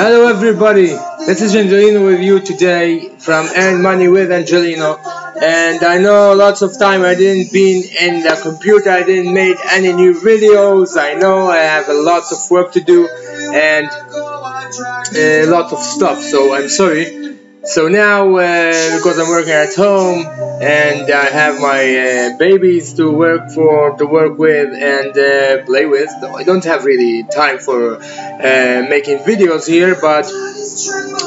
Hello everybody, this is Angelino with you today from Earn Money with Angelino. And I know lots of time I didn't been in the computer, I didn't made any new videos, I know I have a lot of work to do and uh, a lot of stuff. So I'm sorry so now uh, because I'm working at home and I have my uh, babies to work for to work with and uh, play with I don't have really time for uh, making videos here but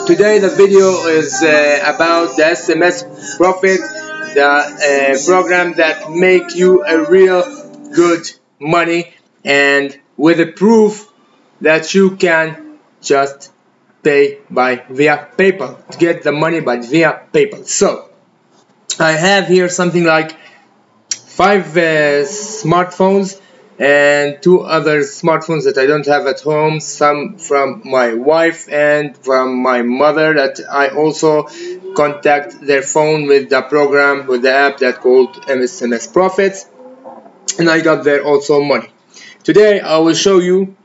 today the video is uh, about the SMS Profit the uh, program that make you a real good money and with a proof that you can just pay by via PayPal to get the money by via PayPal. So I have here something like five uh, smartphones and two other smartphones that I don't have at home some from my wife and from my mother that I also contact their phone with the program with the app that called SMS Profits and I got there also money today I will show you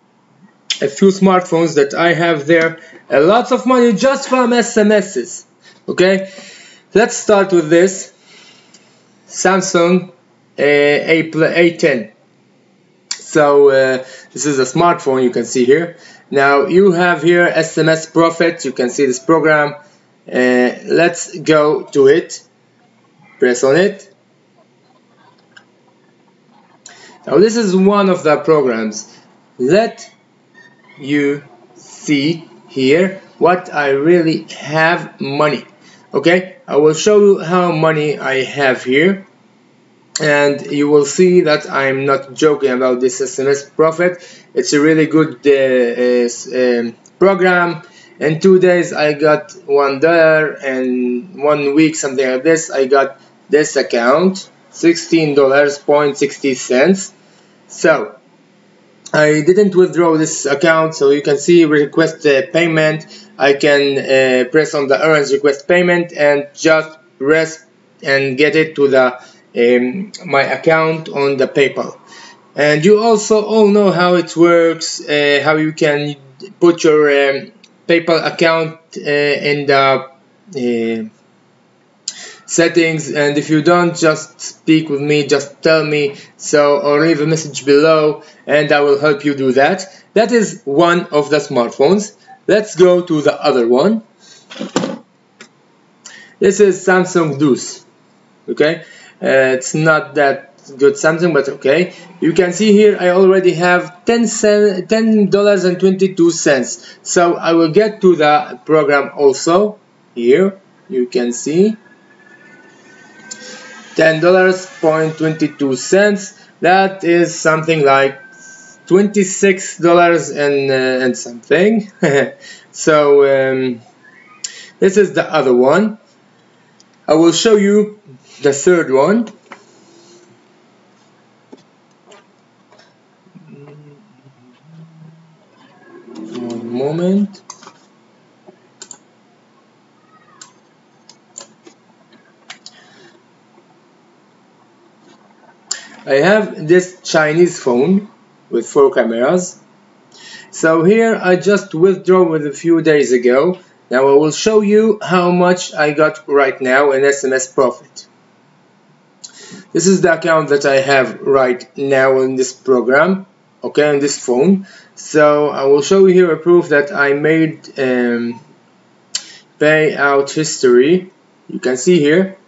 a few smartphones that I have there. A lot of money just from SMSs okay? Let's start with this. Samsung uh, A A10 so uh, this is a smartphone you can see here. Now you have here SMS Profit you can see this program. Uh, let's go to it. Press on it. Now this is one of the programs. Let you see here what I really have money. Okay? I will show you how money I have here. And you will see that I'm not joking about this SMS profit it's a really good uh, uh, program. In two days I got one dollar. And one week something like this I got this account $16.60 so I didn't withdraw this account so you can see request uh, payment. I can uh, press on the earns request payment and just press and get it to the um, my account on the PayPal. And you also all know how it works uh, how you can put your um, PayPal account uh, in the uh, settings and if you don't just speak with me just tell me. So or leave a message below and I will help you do that. That is one of the smartphones. Let's go to the other one. This is Samsung Duos okay? Uh, it's not that good Samsung but okay. You can see here I already have 10 cent, $10.22 so I will get to the program also. Here you can see $10.22 that is something like $26 and, uh, and something. So um, this is the other one. I will show you the third one. One moment I have this Chinese phone with four cameras. So here I just withdrew with a few days ago. Now I will show you how much I got right now in SMS profit. This is the account that I have right now in this program okay on this phone. So I will show you here a proof that I made um, payout history. You can see here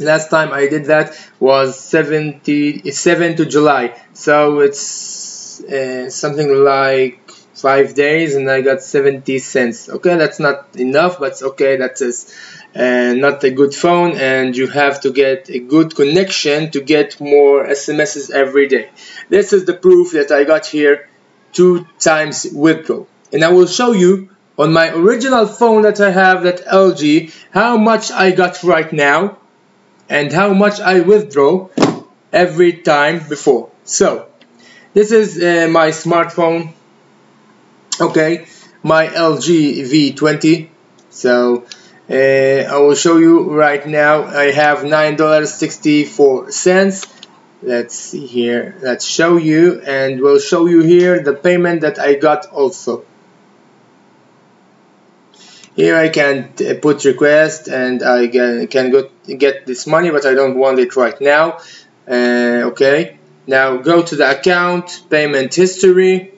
last time I did that was 77 to July. So it's uh, something like five days and I got 70 cents. Okay that's not enough but okay. That is uh, not a good phone and you have to get a good connection to get more SMSs every day. This is the proof that I got here two times withdraw and I will show you on my original phone that I have that LG how much I got right now and how much I withdraw every time before. So this is uh, my smartphone okay? My LG V20 so uh, I will show you right now. I have $9.64 let's see here. Let's show you and we'll show you here the payment that I got also here I can put request and I can go get this money but I don't want it right now. Uh, okay. Now go to the account payment history.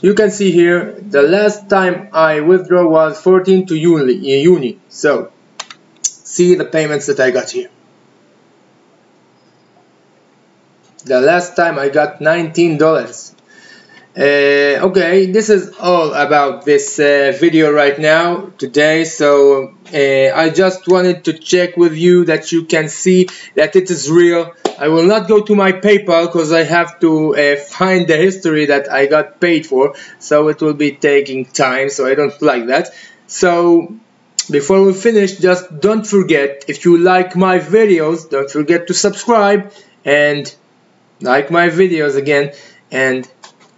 You can see here the last time I withdraw was 14 to uni, uni so see the payments that I got here. The last time I got $19 uh, okay this is all about this uh, video right now today so uh, I just wanted to check with you that you can see that it is real. I will not go to my PayPal because I have to uh, find the history that I got paid for so it will be taking time so I don't like that. So before we finish just don't forget if you like my videos don't forget to subscribe and like my videos again and